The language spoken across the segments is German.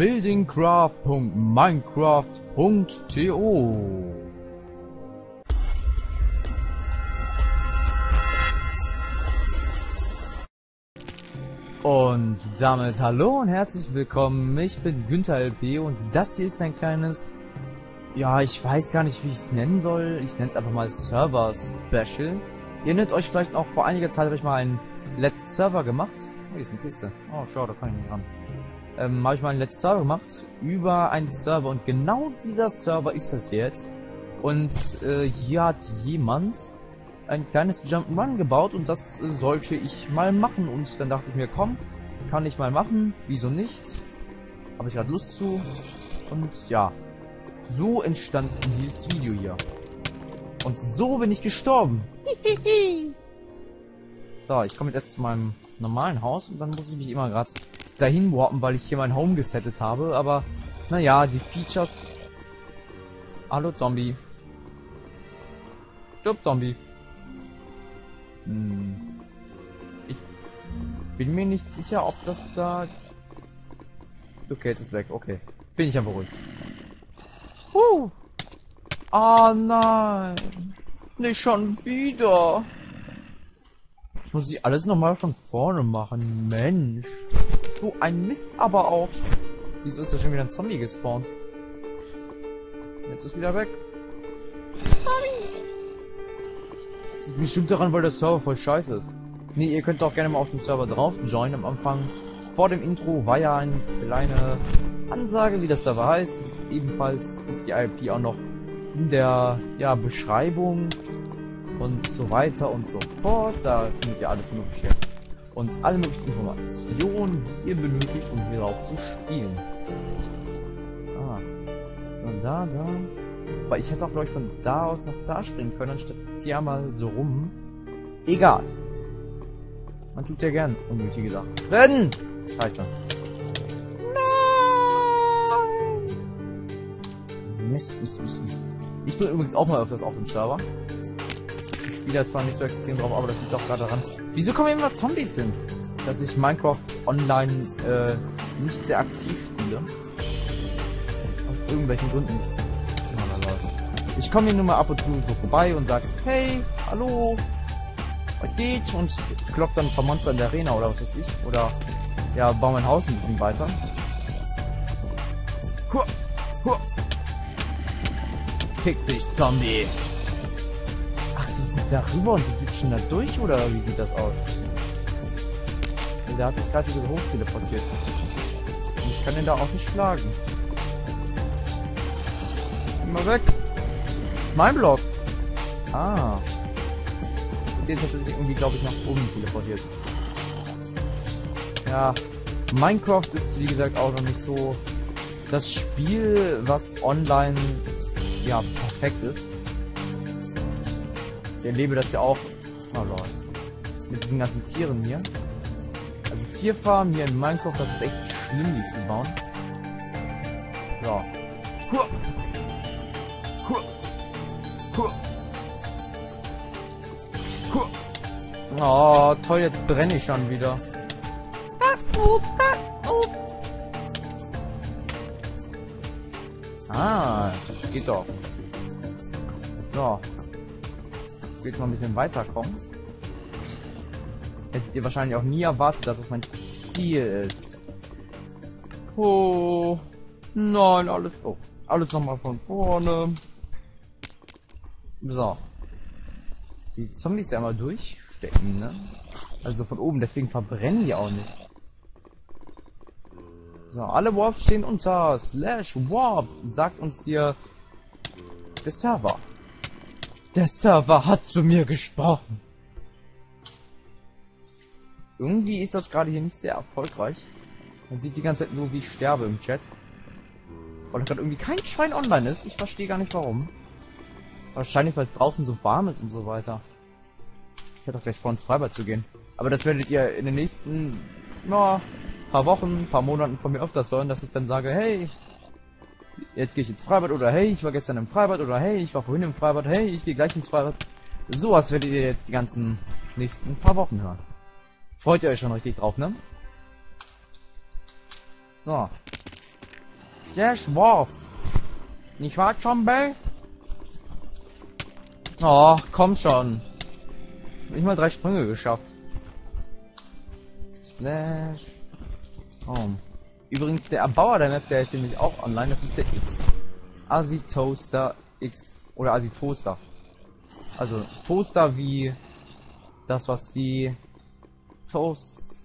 buildingcraft.minecraft.to Und damit hallo und herzlich willkommen. Ich bin Günther LP und das hier ist ein kleines, ja, ich weiß gar nicht, wie ich es nennen soll. Ich nenne es einfach mal Server Special. Ihr erinnert euch vielleicht auch, vor einiger Zeit habe ich mal einen Let's Server gemacht. Oh, hier ist eine Kiste. Oh, schau, da kann ich nicht ran. Ähm, habe ich mal einen Let's Server gemacht über einen Server und genau dieser Server ist das jetzt. Und äh, hier hat jemand ein kleines Jump'n'Run gebaut und das äh, sollte ich mal machen. Und dann dachte ich mir, komm, kann ich mal machen, wieso nicht? Habe ich gerade Lust zu. Und ja, so entstand dieses Video hier. Und so bin ich gestorben. so, ich komme jetzt erst zu meinem normalen Haus und dann muss ich mich immer gerade dahin warpen, weil ich hier mein Home gesettet habe. Aber, naja, die Features... Hallo Zombie. Stirb Zombie. Hm. Ich bin mir nicht sicher, ob das da... Okay, jetzt ist weg. Okay. Bin ich ja beruhigt. Huh. Ah nein. Nicht schon wieder. Muss ich alles nochmal von vorne machen. Mensch. So ein Mist aber auch. Wieso ist da schon wieder ein Zombie gespawnt? Jetzt ist wieder weg. Das liegt bestimmt daran, weil der Server voll scheiße ist. Nee, ihr könnt auch gerne mal auf dem Server drauf joinen am Anfang. Vor dem Intro war ja eine kleine Ansage, wie das Server heißt. Ist ebenfalls ist die IP auch noch in der ja, Beschreibung und so weiter und so fort. Da findet ihr alles Mögliche. Und alle möglichen Informationen, die ihr benötigt, um hier drauf zu spielen. Ah. Und da, da. Weil ich hätte auch, glaube ich, von da aus nach da springen können, anstatt hier mal so rum. Egal. Man tut ja gern unnötige Sachen. Rennen! Scheiße. Nein! Mist, Mist, Mist, Mist. Ich bin übrigens auch mal öfters auf dem Server. Da zwar nicht so extrem drauf, aber das liegt auch gerade daran. Wieso kommen immer Zombies hin? Dass ich Minecraft online äh, nicht sehr aktiv spiele. Aus irgendwelchen Gründen. Ich komme hier nur mal ab und zu so vorbei und sage, hey, hallo, was geht? Und klopp dann paar Monster in der Arena oder was weiß ich. Oder ja, baue mein Haus ein bisschen weiter. Huah, huah. Fick dich, Zombie. Ach, die sind da rüber und die geht schon da durch, oder wie sieht das aus? Der hat sich gerade wieder so hoch teleportiert. Und ich kann den da auch nicht schlagen. Immer weg. Mein Block. Ah. Jetzt hat er sich irgendwie, glaube ich, nach oben teleportiert. Ja. Minecraft ist, wie gesagt, auch noch nicht so das Spiel, was online ja perfekt ist. Ich erlebe das ja auch. Oh Lord. Mit den ganzen Tieren hier. Also Tierfarmen hier in Minecraft, das ist echt schlimm, die zu bauen. Ja. Huah. Huah. Huah. Huah. Oh, toll, jetzt brenne ich schon wieder. Ah, geht doch. So. Geht mal ein bisschen weiterkommen. Hättet ihr wahrscheinlich auch nie erwartet, dass es mein Ziel ist. Oh. Nein, alles. Oh. Alles nochmal von vorne. So. Die Zombies ja immer durchstecken, ne? Also von oben, deswegen verbrennen die auch nicht. So, alle Warps stehen unter Slash Warps, sagt uns hier der Server. Der Server hat zu mir gesprochen. Irgendwie ist das gerade hier nicht sehr erfolgreich. Man sieht die ganze Zeit nur, wie ich sterbe im Chat. Weil gerade irgendwie kein Schwein online ist. Ich verstehe gar nicht warum. Wahrscheinlich, weil es draußen so warm ist und so weiter. Ich hätte doch gleich vor ins Freibad zu gehen. Aber das werdet ihr in den nächsten, na, paar Wochen, paar Monaten von mir öfters hören, dass ich dann sage, hey, jetzt gehe ich ins Freibad oder hey, ich war gestern im Freibad oder hey, ich war vorhin im Freibad, hey, ich gehe gleich ins Freibad. Sowas werdet ihr jetzt die ganzen nächsten paar Wochen hören. Freut ihr euch schon richtig drauf, ne? So. Yes, wow. Nicht wahr, Zombie? Oh, komm schon. Nicht mal drei Sprünge geschafft. Splash. Home. Übrigens, der Erbauer der Map, der ist nämlich auch online. Das ist der X. Asi Toaster X. Oder Asi Toaster. Also, Toaster wie das, was die Toasts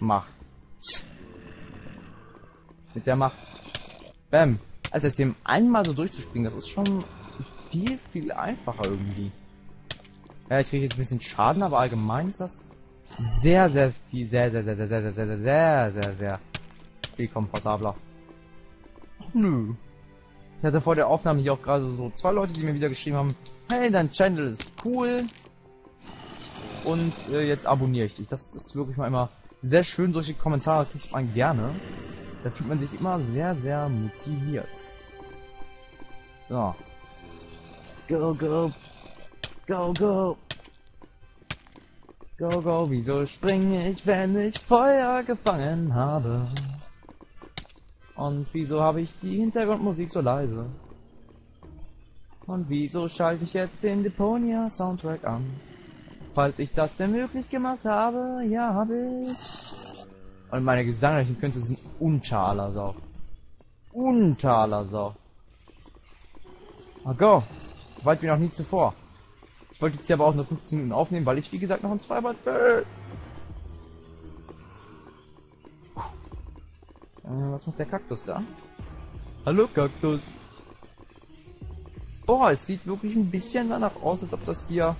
macht. Mit der Macht. Bam. Also, jetzt eben einmal so durchzuspringen, das ist schon viel, viel einfacher irgendwie. Ja, ich kriege jetzt ein bisschen Schaden, aber allgemein ist das sehr, sehr viel, sehr, sehr, sehr, sehr, sehr, sehr, sehr, sehr, sehr, sehr viel komfortabler. Nö. Ich hatte vor der Aufnahme hier auch gerade so zwei Leute, die mir wieder geschrieben haben, hey, dein Channel ist cool. Und äh, jetzt abonniere ich dich. Das ist wirklich mal immer sehr schön. Solche Kommentare kriegt man gerne. Da fühlt man sich immer sehr, sehr motiviert. So. Go, go. Go, go. Go, go, wieso springe ich, wenn ich Feuer gefangen habe? Und wieso habe ich die Hintergrundmusik so leise? Und wieso schalte ich jetzt den Deponia Soundtrack an? Falls ich das denn möglich gemacht habe, ja, habe ich. Und meine gesanglichen Künste sind unter aller Sau. Unter aller Sau. Oh go. Weit wie noch nie zuvor. Ich wollte jetzt hier aber auch nur 15 Minuten aufnehmen, weil ich wie gesagt noch ein Zweibad bin. Was macht der Kaktus da? Hallo Kaktus. Boah, es sieht wirklich ein bisschen danach aus, als ob das hier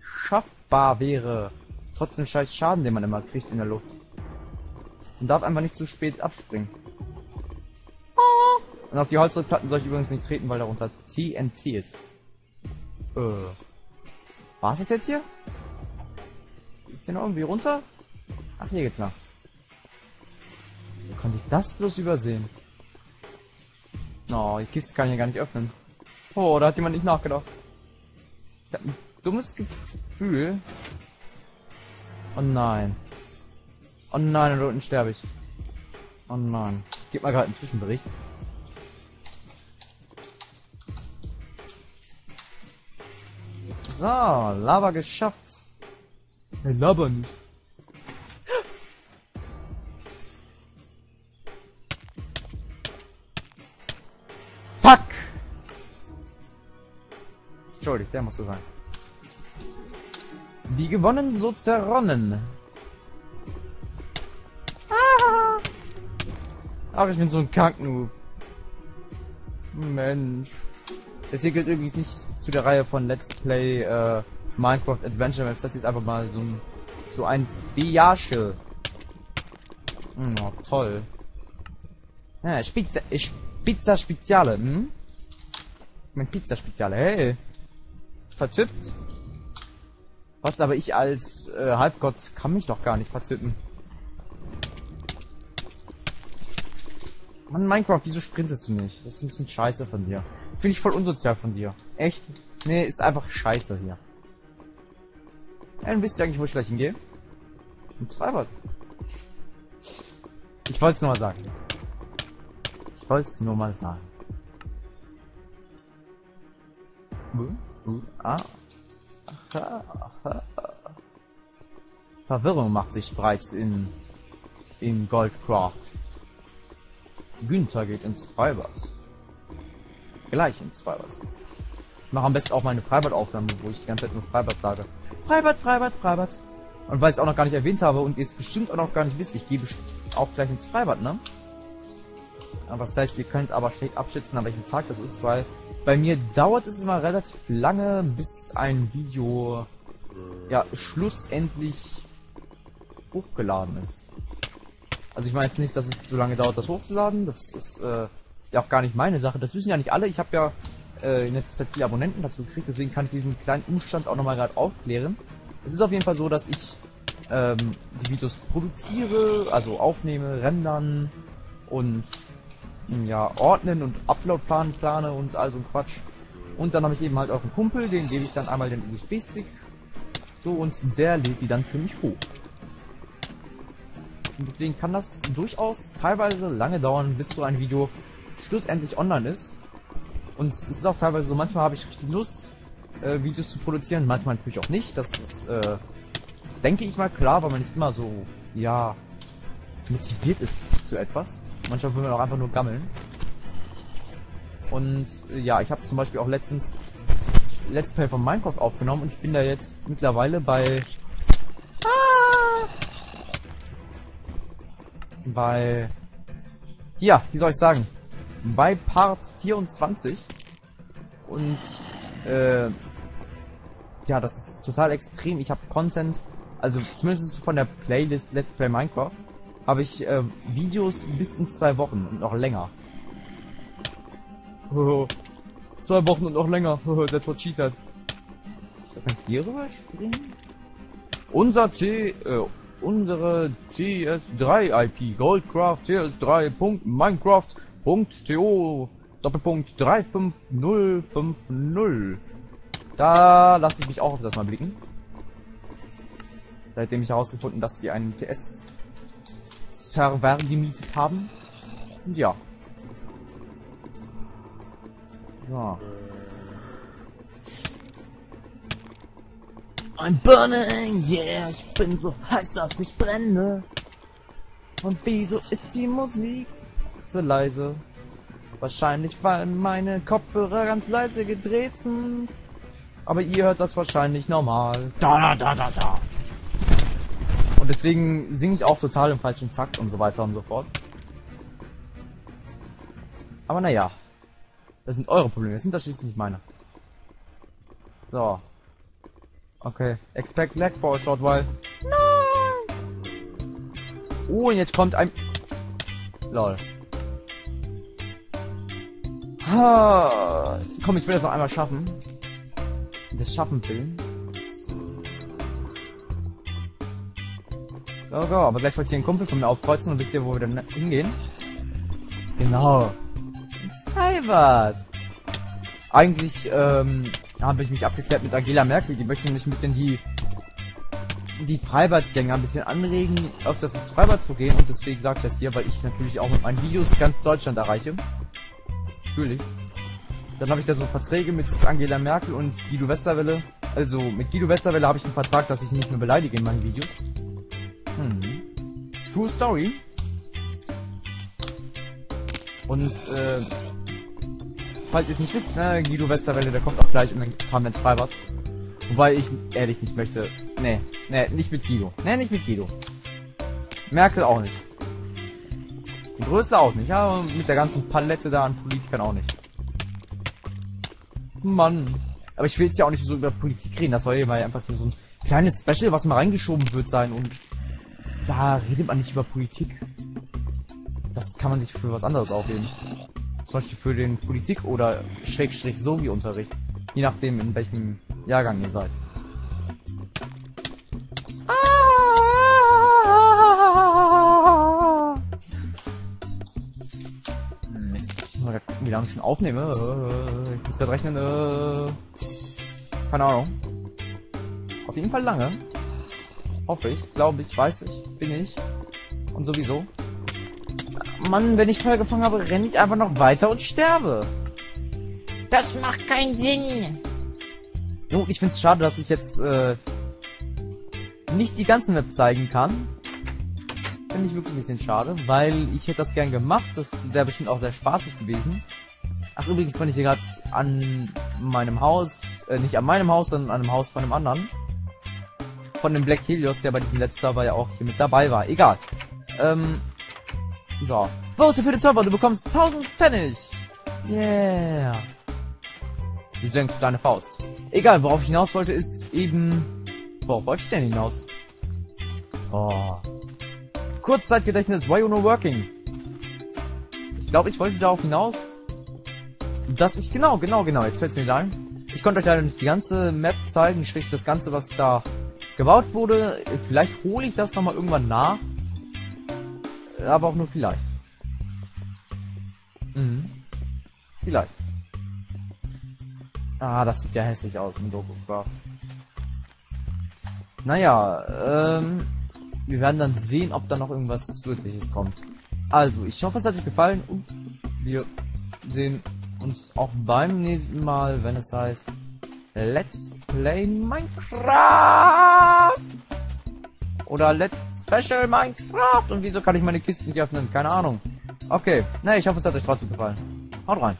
schaffbar wäre. Trotzdem scheiß Schaden, den man immer kriegt in der Luft. Man darf einfach nicht zu spät abspringen. Und auf die Holzrückplatten soll ich übrigens nicht treten, weil darunter TNT ist. Äh. War es das jetzt hier? Geht's hier noch irgendwie runter? Ach, hier geht's noch. Konnte ich das bloß übersehen? Oh, die Kiste kann ich ja gar nicht öffnen. Oh, da hat jemand nicht nachgedacht. Ich hab ein dummes Gefühl. Oh nein. Oh nein, und unten sterbe ich. Oh nein. Gib mal gerade einen Zwischenbericht. So, Lava geschafft. Hey, Lava nicht. Fuck! Entschuldigt, der muss so sein. Wie gewonnen, so zerronnen. Ah! Ach, ich bin so ein Kacknoob. Mensch. Das hier gilt übrigens nicht zu der Reihe von Let's Play äh, Minecraft Adventure Maps. Das ist einfach mal so ein so ein Special. Hm, oh, toll. Ja, Spitze, Pizza Speziale, hm? Mein Pizza Speziale, hey. Verzippt. Was, aber ich als äh, Halbgott kann mich doch gar nicht verzippen. Mann, Minecraft, wieso sprintest du nicht? Das ist ein bisschen scheiße von dir. Finde ich voll unsozial von dir. Echt? Nee, ist einfach scheiße hier. Ja, dann wisst ihr eigentlich, wo ich gleich hingehe? Ins Freibad. Ich wollte es nur mal sagen. Es nur mal sagen. Uh, uh, ah. Verwirrung macht sich breit in, in Goldcraft. Günther geht ins Freibad. Gleich ins Freibad. Ich mache am besten auch meine Freibadaufnahme, wo ich die ganze Zeit nur Freibad sage. Freibad, Freibad, Freibad. Und weil ich es auch noch gar nicht erwähnt habe und ihr es bestimmt auch noch gar nicht wisst, ich gehe auch gleich ins Freibad, ne? Das heißt, ihr könnt aber schlecht abschätzen, an welchem Tag das ist, weil bei mir dauert es immer relativ lange, bis ein Video ja schlussendlich hochgeladen ist. Also ich meine jetzt nicht, dass es so lange dauert, das hochzuladen. Das ist äh, ja auch gar nicht meine Sache. Das wissen ja nicht alle. Ich habe ja äh, in letzter Zeit viele Abonnenten dazu gekriegt, deswegen kann ich diesen kleinen Umstand auch nochmal gerade aufklären. Es ist auf jeden Fall so, dass ich ähm, die Videos produziere, also aufnehme, rendern und ja, ordnen und Uploadplan plane und all so ein Quatsch. Und dann habe ich eben halt auch einen Kumpel, den gebe ich dann einmal den USB-Stick. So, und der lädt die dann für mich hoch. Und deswegen kann das durchaus teilweise lange dauern, bis so ein Video schlussendlich online ist. Und es ist auch teilweise so, manchmal habe ich richtig Lust, äh, Videos zu produzieren, manchmal natürlich auch nicht. Das ist, äh, denke ich mal klar, weil man nicht immer so, ja, motiviert ist zu etwas. Manchmal will man auch einfach nur gammeln. Und äh, ja, ich habe zum Beispiel auch letztens Let's Play von Minecraft aufgenommen und ich bin da jetzt mittlerweile bei ah, bei ja, wie soll ich sagen, bei Part 24 und äh, ja, das ist total extrem. Ich habe Content, also zumindest von der Playlist Let's Play Minecraft, habe ich äh, Videos bis in zwei Wochen und noch länger. zwei Wochen und noch länger. That's what she said. Kann ich hier rüber springen? Unser C, äh, unsere CS3 IP Goldcraft CS3.minecraft.to Doppelpunkt 35050. Da lasse ich mich auch auf das mal blicken. Seitdem ich herausgefunden, dass sie einen PS-Server gemietet haben. Und ja. So. I'm burning, yeah, ich bin so heiß, dass ich brenne. Und wieso ist die Musik so leise? Wahrscheinlich, weil meine Kopfhörer ganz leise gedreht sind. Aber ihr hört das wahrscheinlich normal. Da, da, da, da, da. Und deswegen singe ich auch total im falschen Takt und so weiter und so fort. Aber naja. Das sind eure Probleme, das sind das schließlich nicht meine. So. Okay. Expect lag for a short while. Nein! Oh, und jetzt kommt ein... Lol. Ha. Komm, ich will das noch einmal schaffen. Das schaffen will. Go, go. Aber gleich wollte ich einen Kumpel von mir aufkreuzen und wisst ihr, wo wir dann hingehen? Genau. Ins Freibad. Eigentlich, ähm, habe ich mich abgeklärt mit Angela Merkel. Die möchte nämlich ein bisschen die die Freibadgänger ein bisschen anregen, auf das ins Freibad zu gehen. Und deswegen ich das hier, weil ich natürlich auch mit meinen Videos ganz Deutschland erreiche. Natürlich. Dann habe ich da so Verträge mit Angela Merkel und Guido Westerwelle. Also mit Guido Westerwelle habe ich einen Vertrag, dass ich ihn nicht mehr beleidige in meinen Videos. True Story. Und äh, falls ihr es nicht wisst, ne, Guido Westerwelle, der kommt auch gleich und dann fahren wir ins Freibad. Wobei ich ehrlich nicht möchte. Nee, nee, nicht mit Guido. Nee, nicht mit Guido. Merkel auch nicht. Größte auch nicht, aber mit der ganzen Palette da an Politikern auch nicht. Mann. Aber ich will jetzt ja auch nicht so über Politik reden. Das soll ja mal einfach so ein kleines Special, was mal reingeschoben wird sein. Und da redet man nicht über Politik. Das kann man sich für was anderes aufheben. Zum Beispiel für den Politik- oder Schrägstrich Sovi-Unterricht. Je nachdem, in welchem Jahrgang ihr seid. wie lange ich schon aufnehme. Äh, ich muss gerade rechnen. Äh, keine Ahnung. Auf jeden Fall lange. Hoffe ich, glaube ich, weiß ich, bin ich. Und sowieso. Mann, wenn ich Feuer gefangen habe, renne ich einfach noch weiter und sterbe. Das macht keinen Sinn. Nun, ich finde es schade, dass ich jetzt äh, nicht die ganzen Map zeigen kann. Finde ich wirklich ein bisschen schade, weil ich hätte das gern gemacht. Das wäre bestimmt auch sehr spaßig gewesen. Ach, übrigens bin ich hier gerade an meinem Haus, äh, nicht an meinem Haus, sondern an einem Haus von einem anderen. Von dem Black Helios, der bei diesem letzten Server ja auch hier mit dabei war. Egal. Ähm, so. Vote für den Server, du bekommst 1000 Pfennig. Yeah. Du senkst deine Faust. Egal, worauf ich hinaus wollte, ist eben... Worauf wollte ich denn hinaus? Oh. Kurzzeitgedächtnis, why you no working? Ich glaube, ich wollte darauf hinaus, dass ich, genau, genau, genau, jetzt fällt es mir ein. Ich konnte euch leider nicht die ganze Map zeigen, sprich das Ganze, was da gebaut wurde. Vielleicht hole ich das nochmal irgendwann nach. Aber auch nur vielleicht. Mhm. Vielleicht. Ah, das sieht ja hässlich aus im Doku. Naja, ähm, wir werden dann sehen, ob da noch irgendwas zusätzliches kommt. Also, ich hoffe, es hat euch gefallen und wir sehen uns auch beim nächsten Mal, wenn es heißt Let's Play Minecraft oder Let's Special Minecraft und wieso kann ich meine Kisten nicht öffnen? Keine Ahnung. Okay, na, ich hoffe, es hat euch trotzdem gefallen. Haut rein.